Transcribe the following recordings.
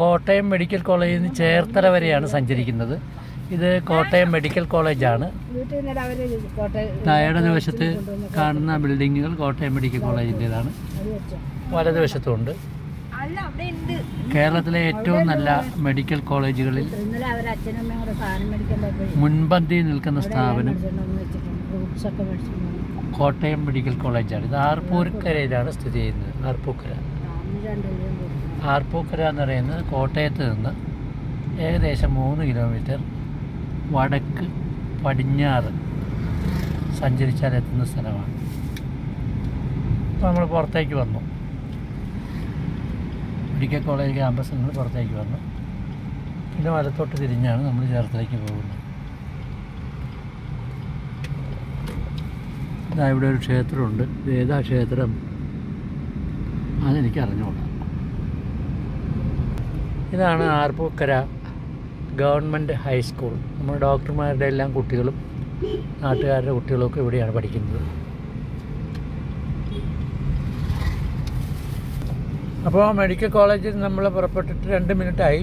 Kottayam medical കോളേജിൽ നിന്ന് ചേർത്തല വരെയാണ് സഞ്ചരിക്കുന്നത്. ഇത് കോട്ടയം മെഡിക്കൽ കോളേജാണ്. കോട്ടയം കാണുന്ന ബിൽഡിങ്ങുകൾ കോട്ടയം മെഡിക്കൽ കോളേജിന്റെതാണ്. വലതുവശത്തുമുണ്ട്. കേരളത്തിലെ ഏറ്റവും നല്ല മെഡിക്കൽ കോളേജുകളിൽ മുൻപന്തി നിൽക്കുന്ന സ്ഥാപനം കോട്ടയം മെഡിക്കൽ കോളേജാണ്. ഇത് ആർപ്പൂർക്കരയിലാണ് സ്ഥിതി ചെയ്യുന്നത്. ആർപ്പൂക്കര ആർപ്പൂക്കര എന്ന് പറയുന്നത് കോട്ടയത്ത് നിന്ന് ഏകദേശം മൂന്ന് കിലോമീറ്റർ വടക്ക് പടിഞ്ഞാറ് സഞ്ചരിച്ചാൽ എത്തുന്ന സ്ഥലമാണ്. അപ്പോൾ നമ്മൾ പുറത്തേക്ക് വന്നു. മെഡിക്കൽ കോളേജ് ക്യാമ്പസിൽ നിന്ന് പുറത്തേക്ക് വന്നു. പിന്നെ വലത്തോട്ട് തിരിഞ്ഞാണ് നമ്മൾ ചേർത്തലേക്ക് പോകുന്നത്. ഇതാ ഇവിടെ ഒരു ക്ഷേത്രമുണ്ട്. ഇത് ഏതാ ക്ഷേത്രം? അതെനിക്ക് അറിഞ്ഞുകൂടാ. ഇതാണ് ആർപ്പൂക്കര ഗവൺമെന്റ് ഹൈസ്കൂൾ നമ്മുടെ ഡോക്ടർമാരുടെ എല്ലാം കുട്ടികളും നാട്ടുകാരുടെ കുട്ടികളൊക്കെ ഇവിടെയാണ് പഠിക്കുന്നത്. അപ്പോൾ മെഡിക്കൽ കോളേജിൽ നമ്മൾ പുറപ്പെട്ടിട്ട് രണ്ട് മിനിറ്റായി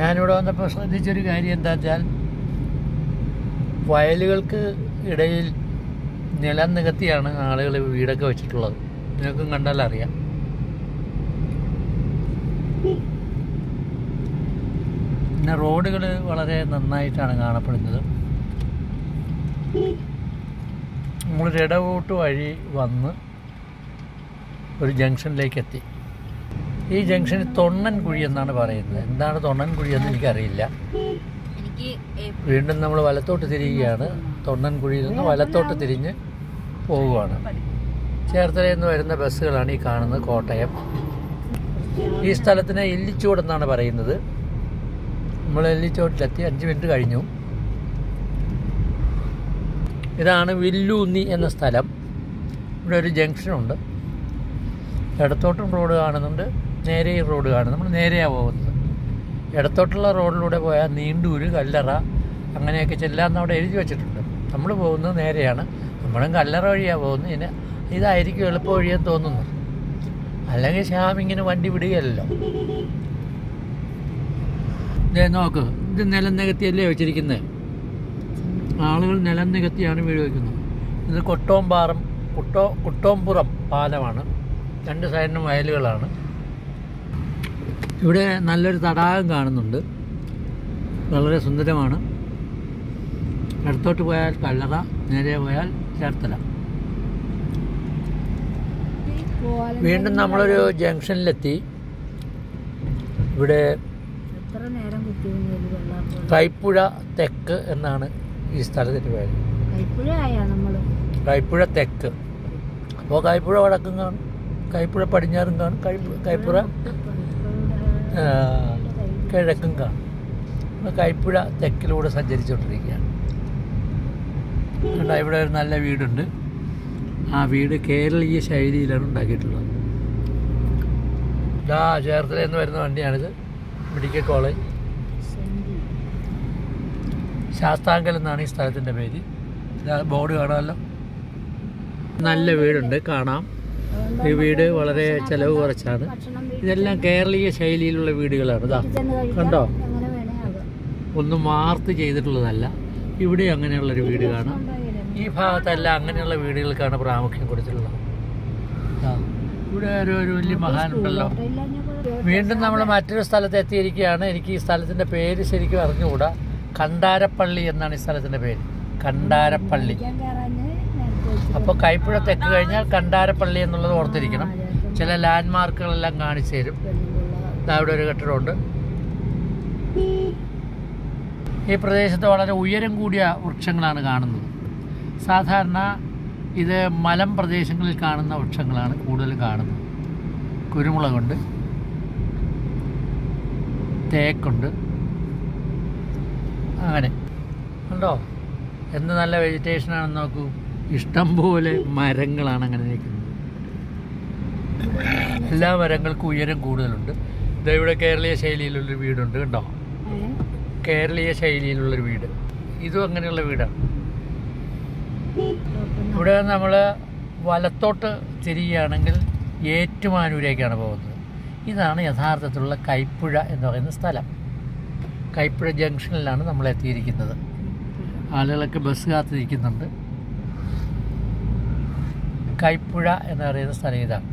ഞാനിവിടെ വന്നപ്പോൾ ശ്രദ്ധിച്ചൊരു കാര്യം എന്താ വെച്ചാൽ വയലുകൾക്ക് ഇടയിൽ നിലം നികത്തിയാണ് ആളുകൾ വീടൊക്കെ വെച്ചിട്ടുള്ളത്. നിങ്ങൾക്കും കണ്ടാൽ അറിയാം പിന്നെ റോഡുകൾ വളരെ നന്നായിട്ടാണ് കാണപ്പെടുന്നത്. നമ്മളൊരു ഇടവോട്ട് വഴി വന്ന് ഒരു ജംഗ്ഷനിലേക്ക് എത്തി. ഈ ജംഗ്ഷന് തൊണ്ണൻകുഴി എന്നാണ് പറയുന്നത്. എന്താണ് തൊണ്ണൻകുഴി എന്ന് എനിക്കറിയില്ല. എനിക്ക് വീണ്ടും നമ്മൾ വലത്തോട്ട് തിരിയുകയാണ്. തൊണ്ണൻകുഴിയിൽ നിന്ന് വലത്തോട്ട് തിരിഞ്ഞ് പോവുകയാണ്. ചേർത്തലയിൽ നിന്ന് വരുന്ന ബസ്സുകളാണ് ഈ കാണുന്നത് കോട്ടയം. ഈ സ്ഥലത്തിന് എല്ലിച്ചോട് എന്നാണ് പറയുന്നത്. നമ്മൾ എല്ലിച്ചോട്ടിലെത്തി അഞ്ച് മിനിറ്റ് കഴിഞ്ഞു. ഇതാണ് വില്ലൂന്നി എന്ന സ്ഥലം. ഇവിടെ ഒരു ജംഗ്ഷനുണ്ട്. ഇടത്തോട്ടും റോഡ് കാണുന്നുണ്ട് നേരെയും റോഡ് കാണുന്നു. നമ്മൾ നേരെയാണ് പോകുന്നത്. ഇടത്തോട്ടുള്ള റോഡിലൂടെ പോയാൽ നീണ്ടൂര് കല്ലറ അങ്ങനെയൊക്കെ ചെല്ലാമെന്ന് അവിടെ എഴുതി വെച്ചിട്ടുണ്ട്. നമ്മൾ പോകുന്നത് നേരെയാണ്. നമ്മളും കല്ലറ വഴിയാണ് പോകുന്നത്. ഇതിന് ഇതായിരിക്കും എളുപ്പ വഴിയെന്ന് തോന്നുന്നു. അല്ലെങ്കിൽ ശ്യാം ഇങ്ങനെ വണ്ടി വിടുകയല്ലോ. ഇതേ നോക്ക് ഇത് നിലം നികത്തിയല്ലേ വെച്ചിരിക്കുന്നത് ആളുകൾ നിലം നികത്തിയാണ് വീട് വയ്ക്കുന്നത് ഇത് കൊട്ടോംപാറം കുട്ടോ കുട്ടോംപുറം പാലമാണ്. രണ്ട് സൈഡിനും വയലുകളാണ്. ഇവിടെ നല്ലൊരു തടാകം കാണുന്നുണ്ട്. വളരെ സുന്ദരമാണ്. ഇടത്തോട്ട് പോയാൽ കല്ലറ നേരെ പോയാൽ ചേർത്തല. വീണ്ടും നമ്മളൊരു ജംഗ്ഷനിലെത്തി. ഇവിടെ കൈപ്പുഴ തെക്ക് എന്നാണ് ഈ സ്ഥലത്തിന്റെ പേര്. കൈപ്പുഴ തെക്ക്. അപ്പോൾ കൈപ്പുഴ വടക്കും കാണും. കൈപ്പുഴ പടിഞ്ഞാറും കാണും. കൈപ്പുഴ കിഴക്കും കാണും. കൈപ്പുഴ തെക്കിലൂടെ സഞ്ചരിച്ചുകൊണ്ടിരിക്കുകയാണ്. ഇവിടെ ഒരു നല്ല വീടുണ്ട്. ആ വീട് കേരളീയ ശൈലിയിലാണ് ഉണ്ടാക്കിയിട്ടുള്ളത്. ഇതാ ചേർത്തല എന്ന് വരുന്ന വണ്ടിയാണിത്. Medical college. ശാസ്താങ്കൽ എന്നാണ് ഈ സ്ഥലത്തിന്റെ പേര്. ബോർഡ് കാണാമല്ലോ. നല്ല വീടുണ്ട് കാണാം. ഈ വീട് വളരെ ചെലവ് കുറച്ചാണ്. ഇതെല്ലാം കേരളീയ ശൈലിയിലുള്ള വീടുകളാണ്. ഇതാ കണ്ടോ? ഒന്നും മാർത്ത് ചെയ്തിട്ടുള്ളതല്ല. ഇവിടെ അങ്ങനെയുള്ളൊരു വീട് കാണാം. ഈ ഭാഗത്തല്ല അങ്ങനെയുള്ള വീടുകൾക്കാണ് പ്രാമുഖ്യം കൊടുത്തിട്ടുള്ളത്. ഇവിടെ ഒരു ഒരു വലിയ മഹാനുണ്ടല്ലോ വീണ്ടും നമ്മൾ മറ്റൊരു സ്ഥലത്ത് എത്തിയിരിക്കുകയാണ്. എനിക്ക് ഈ സ്ഥലത്തിന്റെ പേര് ശരിക്കും അറിഞ്ഞുകൂടാ. കണ്ടാരപ്പള്ളി എന്നാണ് ഈ സ്ഥലത്തിന്റെ പേര്. കണ്ടാരപ്പള്ളി. അപ്പോൾ കൈപ്പുഴ തെക്ക് കഴിഞ്ഞാൽ കണ്ടാരപ്പള്ളി എന്നുള്ളത് ഓർത്തിരിക്കണം. ചില ലാൻഡ് മാർക്കുകളെല്ലാം കാണിച്ചു തരും. ദാ ഇവിടെ ഒരു കെട്ടിടമുണ്ട്. ഈ പ്രദേശത്ത് വളരെ ഉയരം കൂടിയ വൃക്ഷങ്ങളാണ് കാണുന്നത്. സാധാരണ ഇത് മലം പ്രദേശങ്ങളിൽ കാണുന്ന വൃക്ഷങ്ങളാണ് കൂടുതൽ കാണുന്നത്. കുരുമുളകുണ്ട്. തേക്കുണ്ട്. അങ്ങനെ. ഉണ്ടോ എന്ത് നല്ല വെജിറ്റേഷൻ ആണെന്ന് നോക്കൂ ഇഷ്ടംപോലെ മരങ്ങളാണ് അങ്ങനെ നിൽക്കുന്നത്. എല്ലാ മരങ്ങൾക്കും ഉയരം കൂടുതലുണ്ട്. ദേ ഇവിടെ കേരളീയ ശൈലിയിലുള്ളൊരു വീടുണ്ട് കേട്ടോ കേരളീയ ശൈലിയിലുള്ളൊരു വീട്. ഇതും അങ്ങനെയുള്ള വീടാണ്. ഇവിടെ നമ്മൾ വലത്തോട്ട് തിരിയുകയാണെങ്കിൽ ഏറ്റുമാനൂരേക്കാണ് പോകുന്നത്. ഇതാണ് യഥാർത്ഥത്തിലുള്ള കൈപ്പുഴ എന്ന് പറയുന്ന സ്ഥലം. കൈപ്പുഴ ജംഗ്ഷനിലാണ് നമ്മൾ എത്തിയിരിക്കുന്നത്. ആളുകളൊക്കെ ബസ് കാത്തിരിക്കുന്നുണ്ട് കൈപ്പുഴ എന്ന് പറയുന്ന സ്ഥലം ഇതാണ്.